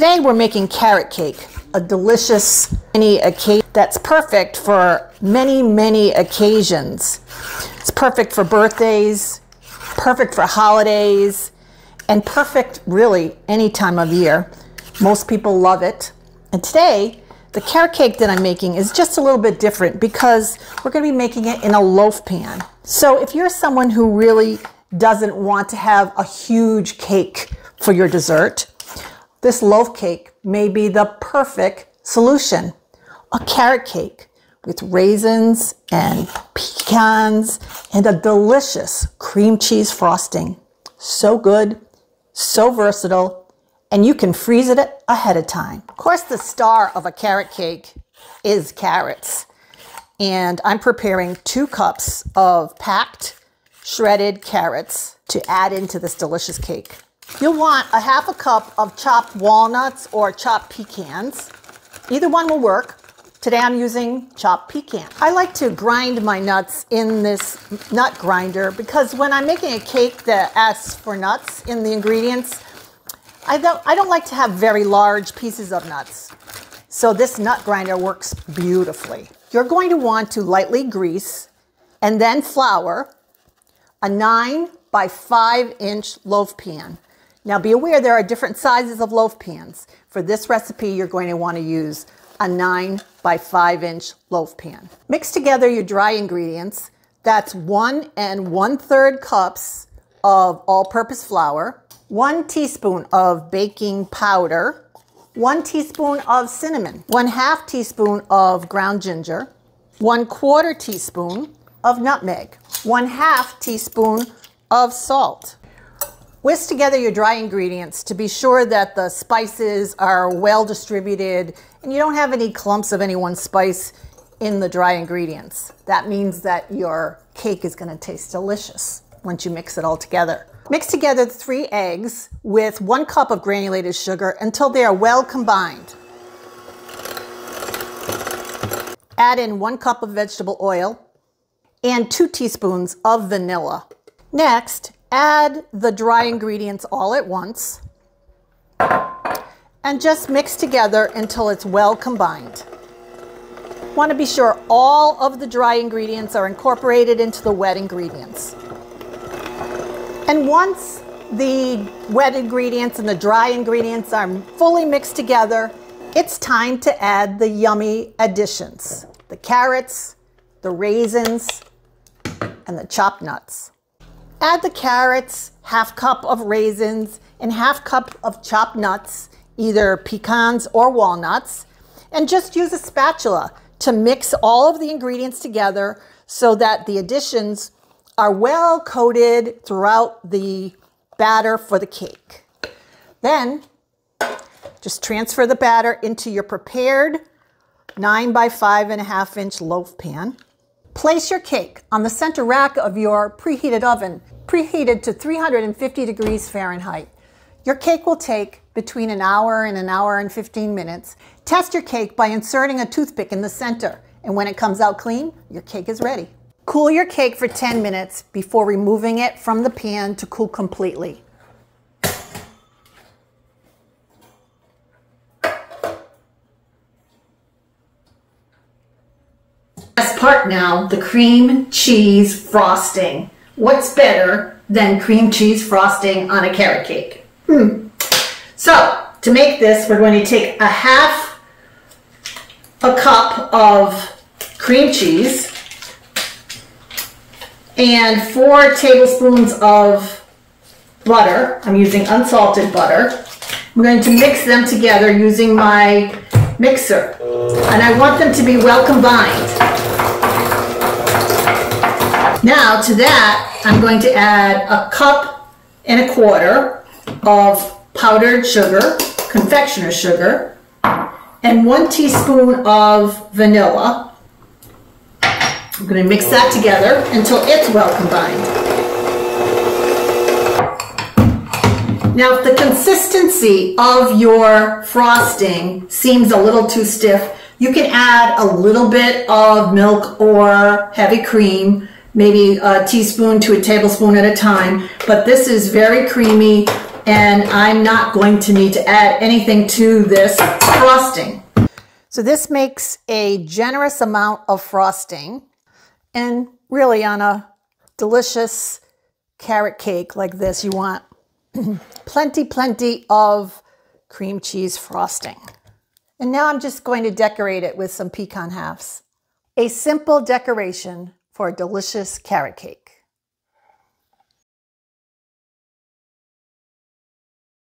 Today we're making carrot cake, a delicious mini cake that's perfect for many, many occasions. It's perfect for birthdays, perfect for holidays, and perfect really any time of year. Most people love it. And today, the carrot cake that I'm making is just a little bit different because we're going to be making it in a loaf pan. So if you're someone who really doesn't want to have a huge cake for your dessert, this loaf cake may be the perfect solution. A carrot cake with raisins and pecans and a delicious cream cheese frosting. So good, so versatile, and you can freeze it ahead of time. Of course, the star of a carrot cake is carrots. And I'm preparing two cups of packed shredded carrots to add into this delicious cake. You'll want a half a cup of chopped walnuts or chopped pecans. Either one will work. Today I'm using chopped pecan. I like to grind my nuts in this nut grinder because when I'm making a cake that asks for nuts in the ingredients, I don't, I don't like to have very large pieces of nuts. So this nut grinder works beautifully. You're going to want to lightly grease and then flour a 9 by 5 inch loaf pan. Now be aware there are different sizes of loaf pans. For this recipe, you're going to want to use a 9 by 5 inch loaf pan. Mix together your dry ingredients. That's 1 and 1 third cups of all-purpose flour, 1 teaspoon of baking powder, 1 teaspoon of cinnamon, 1 half teaspoon of ground ginger, 1 quarter teaspoon of nutmeg, 1 half teaspoon of salt. Whisk together your dry ingredients to be sure that the spices are well distributed and you don't have any clumps of any one spice in the dry ingredients. That means that your cake is going to taste delicious once you mix it all together. Mix together three eggs with one cup of granulated sugar until they are well combined. Add in one cup of vegetable oil and two teaspoons of vanilla. Next, add the dry ingredients all at once and just mix together until it's well combined. Want to be sure all of the dry ingredients are incorporated into the wet ingredients. And once the wet ingredients and the dry ingredients are fully mixed together, it's time to add the yummy additions. The carrots, the raisins, and the chopped nuts. Add the carrots, half cup of raisins, and half cup of chopped nuts, either pecans or walnuts, and just use a spatula to mix all of the ingredients together so that the additions are well coated throughout the batter for the cake. Then just transfer the batter into your prepared nine by five and a half inch loaf pan. Place your cake on the center rack of your preheated oven, preheated to 350 degrees Fahrenheit. Your cake will take between an hour and an hour and 15 minutes. Test your cake by inserting a toothpick in the center, and when it comes out clean, your cake is ready. Cool your cake for 10 minutes before removing it from the pan to cool completely. Part now, the cream cheese frosting. What's better than cream cheese frosting on a carrot cake? Hmm. So, to make this, we're going to take a half a cup of cream cheese and four tablespoons of butter. I'm using unsalted butter. I'm going to mix them together using my mixer. And I want them to be well combined. Now to that, I'm going to add a cup and a quarter of powdered sugar, confectioner sugar, and one teaspoon of vanilla. I'm going to mix that together until it's well combined. Now, if the consistency of your frosting seems a little too stiff, you can add a little bit of milk or heavy cream maybe a teaspoon to a tablespoon at a time. But this is very creamy, and I'm not going to need to add anything to this frosting. So this makes a generous amount of frosting and really on a delicious carrot cake like this, you want plenty, plenty of cream cheese frosting. And now I'm just going to decorate it with some pecan halves. A simple decoration for a delicious carrot cake.